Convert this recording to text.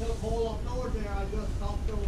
took up north there. I just talked to